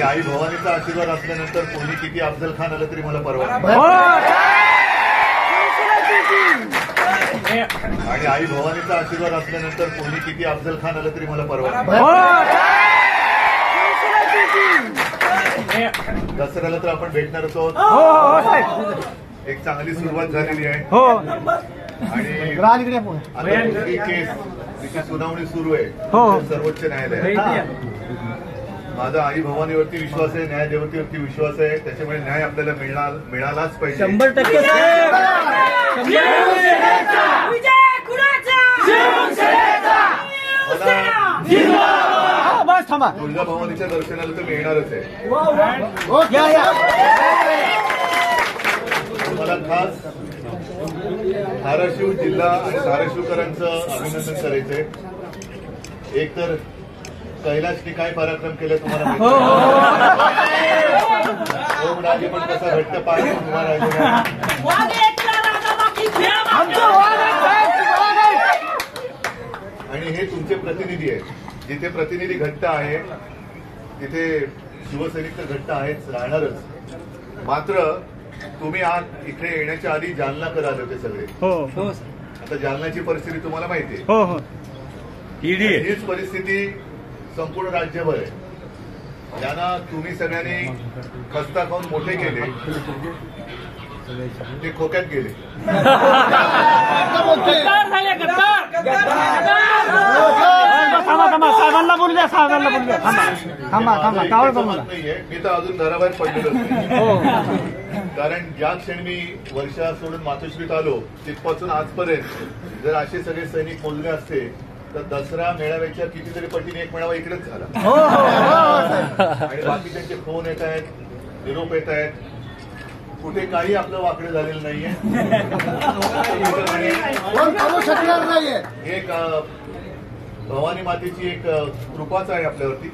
आणि आई भवानीचा आशीर्वाद असल्यानंतर कोणी किती अफजल खान आलं तरी मला परवा नाही. आणि आई भवानीचा आशीर्वाद असल्यानंतर कोणी किती अफजल खान आलं तरी मला परवा नाही. दसऱ्याला तर आपण भेटणार होतो एक चांगली सुरुवात झालेली आहे. आणि केस तिची सुनावणी सुरू आहे. सर्वोच्च न्यायालयात. माझा आई भवानीवरती विश्वास आहे न्यायदेवतेवरती विश्वास आहे. त्याच्यामुळे न्याय आपल्याला मिळणार मिळालाच पाहिजे. शंभर टक्के. विजय कुणाचा मला बस थांबा. तुळजा भवानीच्या दर्शनाला तर मी येणारच आहे मला खास धाराशिव जिल्हा आणि धाराशिवकरांचं अभिनंदन करायचंय. एक तर कैलासने काय पराक्रम केले तुम्हाला माहिती ओम राजे पण कसा घट्ट पाहिजे तुम्हाला. आणि हे तुमचे प्रतिनिधी आहेत. जिथे प्रतिनिधी घट्ट आहे तिथे शिवसैनिक तर घट्ट आहेच राहणारच. मात्र तुम्ही आज इथे येण्याच्या आधी जालनाकडे आले होते सगळे. हो हो. आता जालन्याची परिस्थिती तुम्हाला माहिती आहे. हो हो. हीच परिस्थिती संपूर्ण राज्यभर आहे. ज्यांना तुम्ही सगळ्यांनी खस्ता खाऊन मोठे केले ते खोक्यात गेले. साहेबांना बोलू द्या साहेबांना बोलू द्या. थांबा थांबा कावळ नाहीये मी तर अजून घराबाहेर पडलेलो हो. कारण ज्या क्षणी मी वर्षा सोडून मातोश्रीत आलो तिथपासून आजपर्यंत जर असे सगळे सैनिक मोजले असते तर दसरा मेळाव्याच्या कितीतरी पटीने एक मेळावा इकडेच झाला. हो हो हो आणि बाकीच्यांचे फोन येत आहेत निरोप येत आहेत. कुठे काही आपलं वाकडं झालेलं नाहीये. एक भवानी मातेची एक कृपाच आहे आपल्यावरती.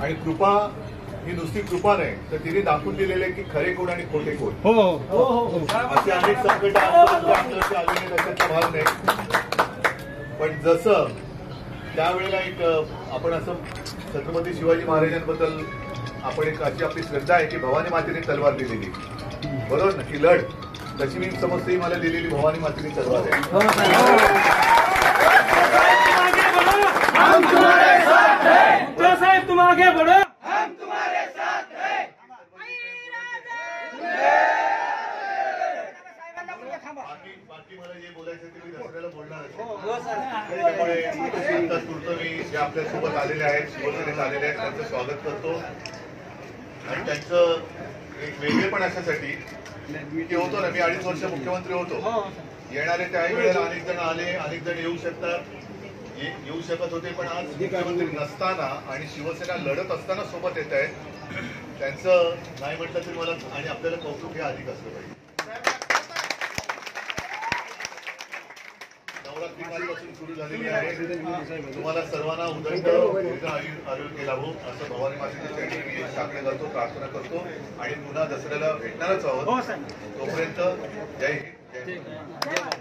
आणि कृपा ही नुसती कृपा नाही तर तिने दाखवून दिलेले की खरे कोण आणि खोटे कोण. हो हो हो. असे अनेक संकट त्याच्यातला भाग नाही. जसं त्यावेळेला एक आपण असं छत्रपती शिवाजी महाराजांबद्दल आपण एक अशी आपली श्रद्धा आहे की भवानी मातेने तलवार दिलेली. बरोबर ना? की लढ. तशी मी समजते मला दिलेली भवानी मातेने तलवार आहे. साहेब तुम आगे बढ़ो. बाकी बाकी मला जे बोलायचं ते मी दसऱ्याला बोलणार त्याच्यामुळे आता तुर्त मी जे आपल्यासोबत आलेले आहेत शिवसेनेत आलेले आहेत त्यांचं स्वागत करतो. आणि त्यांचं एक वेगळेपण अशासाठी की होतो ना मी अडीच वर्ष मुख्यमंत्री होतो. येणारे त्याही वेळेला अनेक जण आले अनेक जण येऊ शकतात. येऊ शकत होते पण आज मुख्यमंत्री नसताना आणि शिवसेना लढत असताना सोबत येत आहेत. त्यांचं नाही म्हटलं तरी मला आणि आपल्याला कौतुक हे अधिक असलं पाहिजे. नवरात्री कालपासून सुरू झालेली आहे. तुम्हाला सर्वांना उदंड दीर्घ आरोग्य लाभो असं भवानी मातेच्या मी टाकले जातो प्रार्थना करतो. आणि पुन्हा दसऱ्याला भेटणारच आहोत. तोपर्यंत जय हिंद. जय.